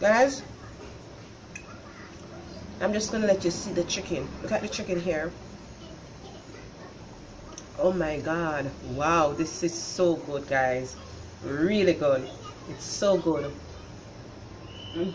guys I'm just gonna let you see the chicken. Look at the chicken here. Oh my god. Wow this is so good guys. Really good. It's so good. Mm.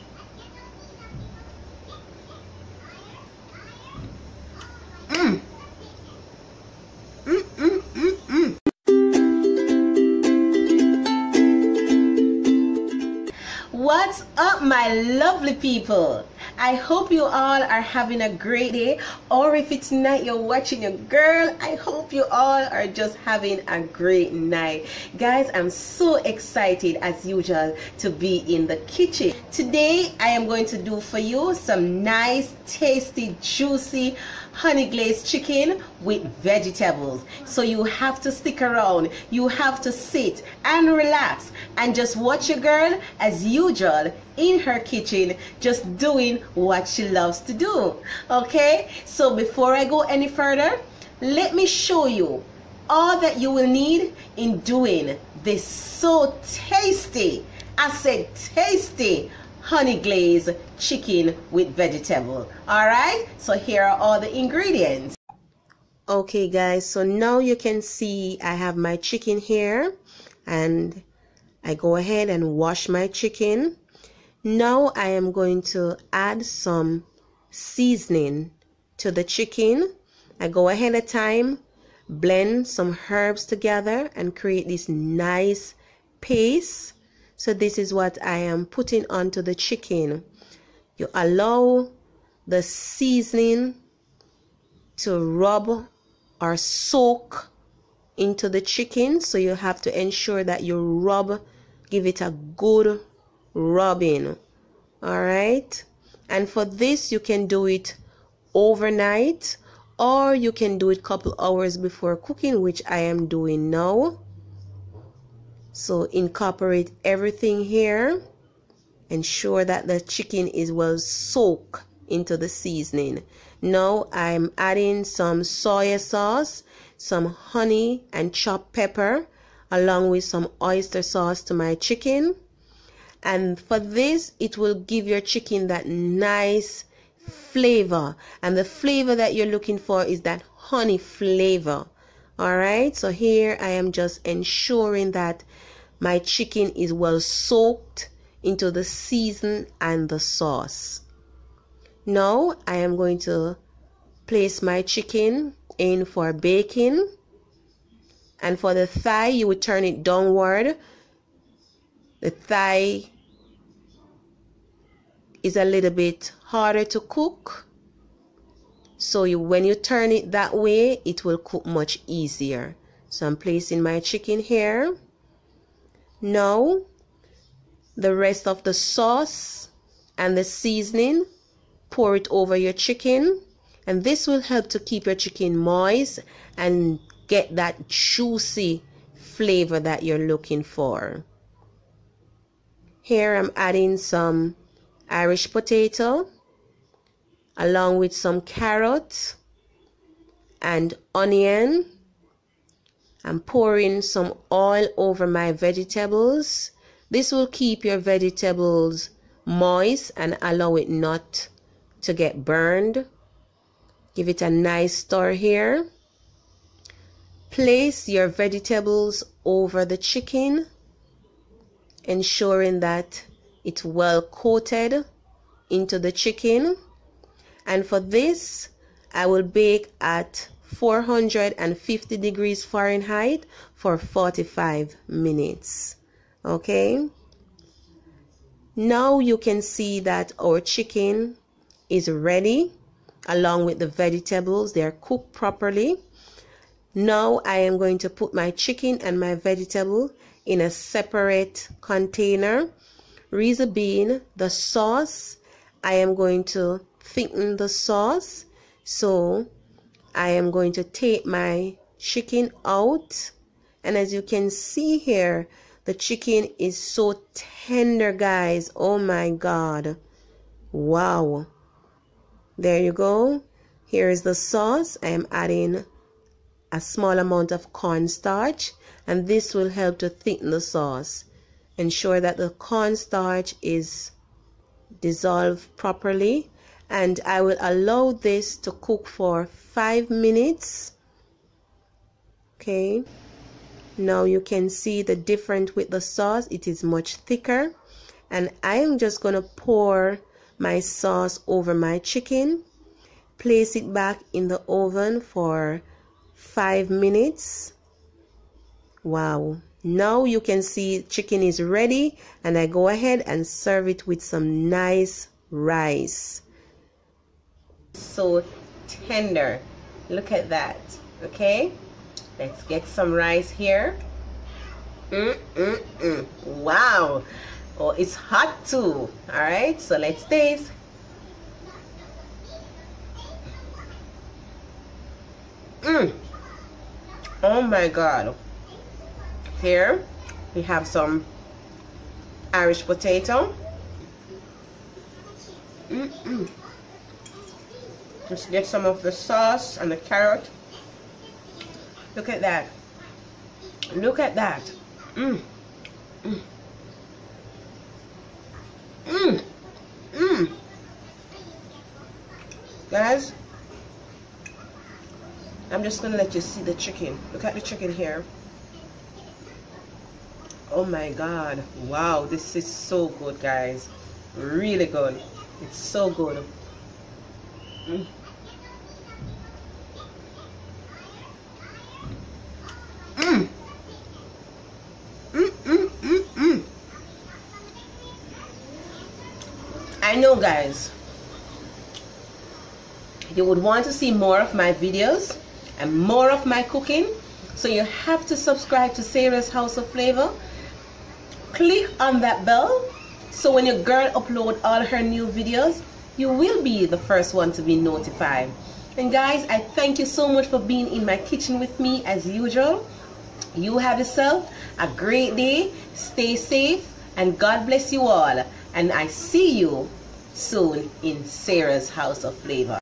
What's up, my lovely people? I hope you all are having a great day, or if it's night you're watching your girl, I hope you all are just having a great night. Guys, I'm so excited as usual to be in the kitchen. Today, I am going to do for you some nice, tasty, juicy, honey glazed chicken with vegetables. So you have to stick around. You have to sit and relax and just watch your girl as usual in her kitchen just doing what she loves to do. Okay? So before I go any further, let me show you all that you will need in doing this so tasty. I said tasty honey glazed chicken with vegetable all right so here are all the ingredients okay guys so now you can see I have my chicken here and I go ahead and wash my chicken now I am going to add some seasoning to the chicken I go ahead of time blend some herbs together and create this nice paste so this is what I am putting onto the chicken. You allow the seasoning to rub or soak into the chicken. So you have to ensure that you rub, give it a good rubbing. All right. And for this, you can do it overnight or you can do it couple hours before cooking, which I am doing now. So incorporate everything here. Ensure that the chicken is well soaked into the seasoning. Now I'm adding some soy sauce, some honey and chopped pepper along with some oyster sauce to my chicken. And for this, it will give your chicken that nice flavor. And the flavor that you're looking for is that honey flavor. All right? So here I am just ensuring that my chicken is well soaked into the season and the sauce. Now I am going to place my chicken in for baking. And for the thigh you would turn it downward the thigh is a little bit harder to cook. So you when you turn it that way it will cook much easier. So I'm placing my chicken here. Now the rest of the sauce and the seasoning pour it over your chicken. And this will help to keep your chicken moist and get that juicy flavor that you're looking for here I'm adding some Irish potato along with some carrot and onion. I'm pouring some oil over my vegetables. This will keep your vegetables moist and allow it not to get burned. Give it a nice stir here. Place your vegetables over the chicken, ensuring that it's well coated into the chicken. And for this I will bake at 450 degrees Fahrenheit for 45 minutes. Okay? Now you can see that our chicken is ready along with the vegetables. They're cooked properly. Now I am going to put my chicken and my vegetable in a separate container. Reason being the sauce I am going to thicken the sauce. So I am going to take my chicken out. And as you can see here the chicken is so tender guys. Oh my god. Wow. There you go. Here is the sauce. I am adding a small amount of cornstarch and this will help to thicken the sauce. Ensure that the cornstarch is dissolved properly and I will allow this to cook for five minutes. Okay. Now you can see the difference with the sauce. It is much thicker. And I'm just gonna pour my sauce over my chicken. Place it back in the oven for five minutes. Wow. Now you can see chicken is ready and I go ahead and serve it with some nice rice. So tender. Look at that. Okay? Let's get some rice here. Mm, mm, mm. wow. Oh it's hot too. All right so let's taste. Mm. Oh my god here we have some Irish potato mm -mm. just get some of the sauce and the carrot look at that look at that mm. Mm. Mm. Mm. Guys, I'm just gonna let you see the chicken. Look at the chicken here. Oh my god. Wow, this is so good, guys. Really good. It's so good. Mm. Mm. Mm, mm. I know, guys, you would want to see more of my videos and more of my cooking. So you have to subscribe to Sarah's House of Flavor. Click on that bell so when your girl upload all her new videos you will be the first one to be notified. And guys I thank you so much for being in my kitchen with me as usual. You have yourself a great day. Stay safe and God bless you all. And I see you soon in Sarah's House of Flavor